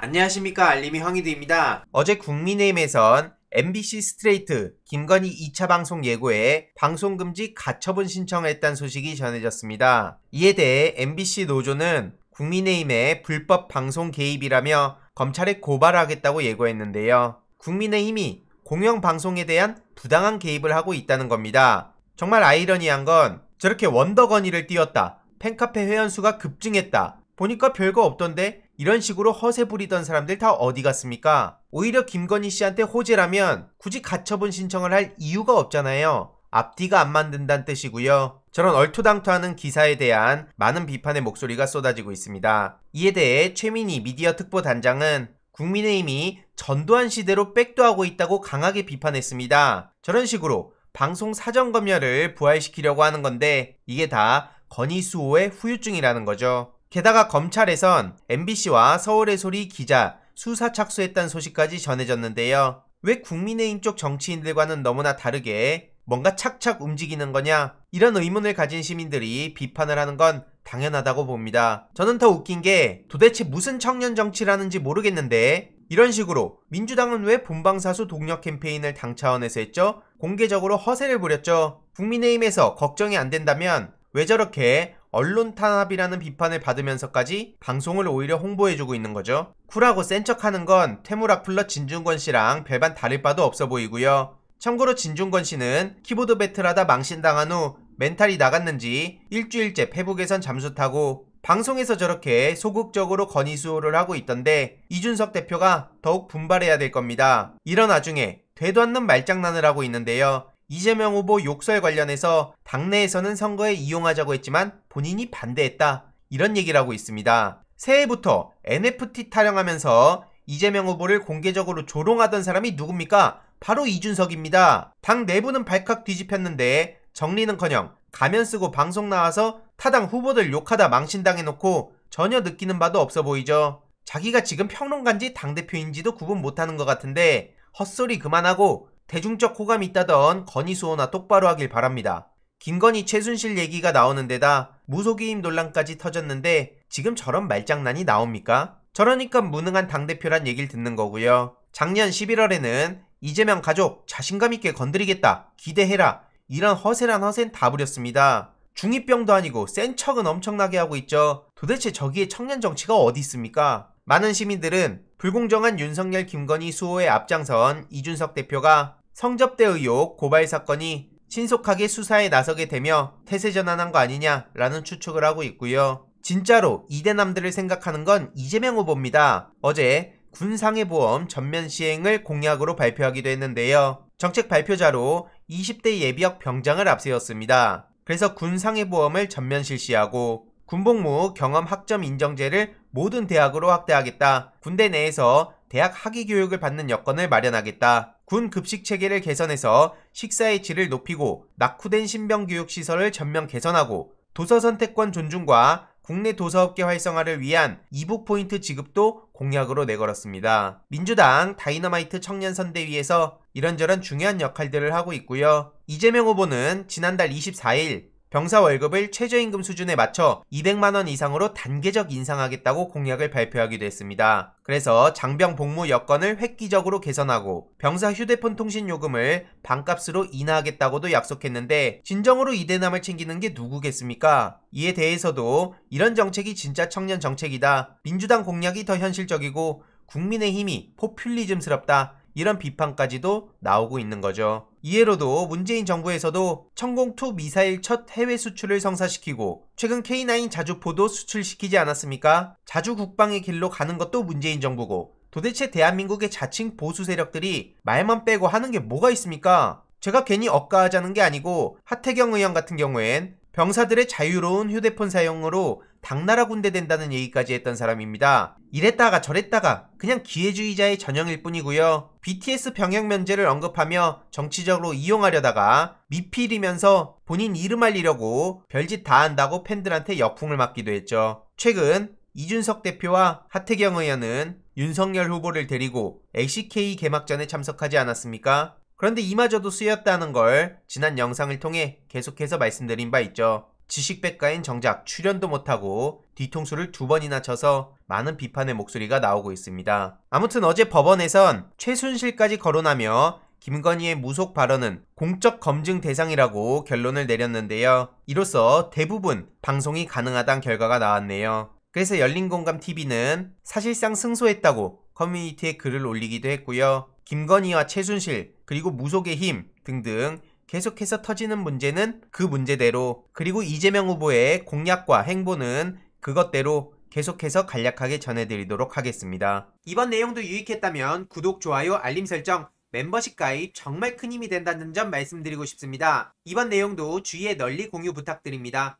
안녕하십니까 알림이 황희두입니다. 어제 국민의힘에선 MBC 스트레이트 김건희 2차 방송 예고에 방송금지 가처분 신청을 했다는 소식이 전해졌습니다. 이에 대해 MBC 노조는 국민의힘의 불법 방송 개입이라며 검찰에 고발하겠다고 예고했는데요. 국민의힘이 공영방송에 대한 부당한 개입을 하고 있다는 겁니다. 정말 아이러니한 건 저렇게 원더건이를 띄웠다. 팬카페 회원수가 급증했다. 보니까 별거 없던데 이런 식으로 허세 부리던 사람들 다 어디 갔습니까? 오히려 김건희 씨한테 호재라면 굳이 가처분 신청을 할 이유가 없잖아요. 앞뒤가 안 맞는다는 뜻이고요. 저런 얼토당토하는 기사에 대한 많은 비판의 목소리가 쏟아지고 있습니다. 이에 대해 최민희 미디어 특보 단장은 국민의힘이 전두환 시대로 백도하고 있다고 강하게 비판했습니다. 저런 식으로 방송 사전 검열을 부활시키려고 하는 건데 이게 다 건희 수호의 후유증이라는 거죠. 게다가 검찰에선 MBC와 서울의 소리 기자 수사 착수했다는 소식까지 전해졌는데요. 왜 국민의힘 쪽 정치인들과는 너무나 다르게 뭔가 착착 움직이는 거냐? 이런 의문을 가진 시민들이 비판을 하는 건 당연하다고 봅니다. 저는 더 웃긴 게 도대체 무슨 청년 정치를 하는지 모르겠는데 이런 식으로 민주당은 왜 본방사수 독력 캠페인을 당 차원에서 했죠? 공개적으로 허세를 부렸죠. 국민의힘에서 걱정이 안 된다면 왜 저렇게 언론 탄압이라는 비판을 받으면서까지 방송을 오히려 홍보해주고 있는 거죠. 쿨하고 센 척하는 건 태무라 플러 진중권 씨랑 별반 다를 바도 없어 보이고요. 참고로 진중권 씨는 키보드 battle하다 망신당한 후 멘탈이 나갔는지 일주일째 페북에선 잠수 타고 방송에서 저렇게 소극적으로 건희수호를 하고 있던데 이준석 대표가 더욱 분발해야 될 겁니다. 이런 와중에 되도 않는 말장난을 하고 있는데요. 이재명 후보 욕설 관련해서 당내에서는 선거에 이용하자고 했지만 본인이 반대했다. 이런 얘기를 하고 있습니다. 새해부터 NFT 타령하면서 이재명 후보를 공개적으로 조롱하던 사람이 누굽니까? 바로 이준석입니다. 당 내부는 발칵 뒤집혔는데 정리는커녕 가면 쓰고 방송 나와서 타당 후보들 욕하다 망신당해놓고 전혀 느끼는 바도 없어 보이죠. 자기가 지금 평론가인지 당대표인지도 구분 못하는 것 같은데 헛소리 그만하고 대중적 호감이 있다던 건희수호나 똑바로 하길 바랍니다. 김건희 최순실 얘기가 나오는 데다 무속이임 논란까지 터졌는데 지금 저런 말장난이 나옵니까? 저러니까 무능한 당대표란 얘기를 듣는 거고요. 작년 11월에는 이재명 가족 자신감 있게 건드리겠다. 기대해라. 이런 허세란 허세는 다 부렸습니다. 중이병도 아니고 센 척은 엄청나게 하고 있죠. 도대체 저기에 청년 정치가 어디 있습니까? 많은 시민들은 불공정한 윤석열 김건희 수호에 앞장선 이준석 대표가 성접대 의혹 고발 사건이 신속하게 수사에 나서게 되며 태세 전환한 거 아니냐라는 추측을 하고 있고요. 진짜로 이대남들을 생각하는 건 이재명 후보입니다. 어제 군상해보험 전면 시행을 공약으로 발표하기도 했는데요. 정책 발표자로 20대 예비역 병장을 앞세웠습니다. 그래서 군상해보험을 전면 실시하고 군복무 경험 학점 인정제를 모든 대학으로 확대하겠다. 군대 내에서 대학 학위 교육을 받는 여건을 마련하겠다. 군 급식 체계를 개선해서 식사의 질을 높이고 낙후된 신병 교육 시설을 전면 개선하고 도서 선택권 존중과 국내 도서업계 활성화를 위한 e-book 포인트 지급도 공약으로 내걸었습니다. 민주당 다이너마이트 청년 선대위에서 이런저런 중요한 역할들을 하고 있고요. 이재명 후보는 지난달 24일 병사 월급을 최저임금 수준에 맞춰 200만원 이상으로 단계적 인상하겠다고 공약을 발표하기도 했습니다. 그래서 장병 복무 여건을 획기적으로 개선하고 병사 휴대폰 통신 요금을 반값으로 인하하겠다고도 약속했는데 진정으로 이대남을 챙기는 게 누구겠습니까? 이에 대해서도 이런 정책이 진짜 청년 정책이다. 민주당 공약이 더 현실적이고 국민의 힘이 포퓰리즘스럽다. 이런 비판까지도 나오고 있는 거죠. 이해로도 문재인 정부에서도 천공2 미사일 첫 해외 수출을 성사시키고 최근 K9 자주포도 수출시키지 않았습니까? 자주 국방의 길로 가는 것도 문재인 정부고 도대체 대한민국의 자칭 보수 세력들이 말만 빼고 하는 게 뭐가 있습니까? 제가 괜히 억까하자는 게 아니고 하태경 의원 같은 경우엔 병사들의 자유로운 휴대폰 사용으로 당나라 군대 된다는 얘기까지 했던 사람입니다. 이랬다가 저랬다가 그냥 기회주의자의 전형일 뿐이고요. BTS 병역 면제를 언급하며 정치적으로 이용하려다가 미필이면서 본인 이름 알리려고 별짓 다 한다고 팬들한테 역풍을 맞기도 했죠. 최근 이준석 대표와 하태경 의원은 윤석열 후보를 데리고 LCK 개막전에 참석하지 않았습니까? 그런데 이마저도 쓰였다는 걸 지난 영상을 통해 계속해서 말씀드린 바 있죠. 지식백과엔 정작 출연도 못하고 뒤통수를 두 번이나 쳐서 많은 비판의 목소리가 나오고 있습니다. 아무튼 어제 법원에선 최순실까지 거론하며 김건희의 무속 발언은 공적 검증 대상이라고 결론을 내렸는데요. 이로써 대부분 방송이 가능하다는 결과가 나왔네요. 그래서 열린공감TV는 사실상 승소했다고 커뮤니티에 글을 올리기도 했고요. 김건희와 최순실, 그리고 무속의 힘 등등 계속해서 터지는 문제는 그 문제대로, 그리고 이재명 후보의 공약과 행보는 그것대로 계속해서 간략하게 전해드리도록 하겠습니다. 이번 내용도 유익했다면 구독, 좋아요, 알림 설정, 멤버십 가입 정말 큰 힘이 된다는 점 말씀드리고 싶습니다. 이번 내용도 주위에 널리 공유 부탁드립니다.